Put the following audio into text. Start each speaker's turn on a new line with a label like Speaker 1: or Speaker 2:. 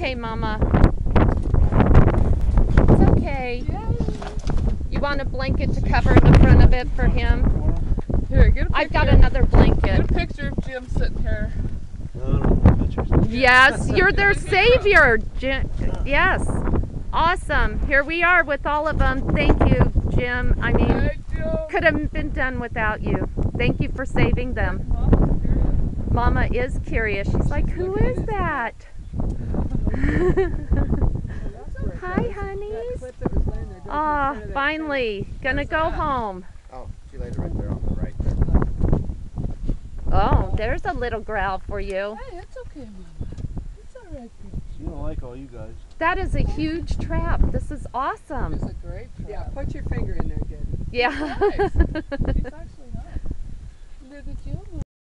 Speaker 1: okay, Mama. It's okay. You want a blanket to cover the front of it for him?
Speaker 2: Here, get a picture.
Speaker 1: I've got another
Speaker 2: Get
Speaker 1: blanket.
Speaker 2: a picture of Jim sitting here.
Speaker 3: No, no, pictures.
Speaker 1: Yes, you're their savior. Jim. Yes. Awesome. Here we are with all of them. Thank you, Jim. I mean, could have been done without you. Thank you for saving them. Mama is curious. She's like, who is that? Hi, honeys. Ah, finally. Gonna go home.
Speaker 4: Oh, see you later right there on the right.
Speaker 1: Oh, there's a little growl for you.
Speaker 2: Hey, it's okay, Mama. It's all right. baby.
Speaker 3: You don't like all you guys.
Speaker 1: That is a huge trap. This is awesome.
Speaker 2: It's
Speaker 1: awesome.
Speaker 2: a great trap.
Speaker 5: Yeah, put your finger in there, good.
Speaker 1: Yeah.
Speaker 2: He's nice. Look at you.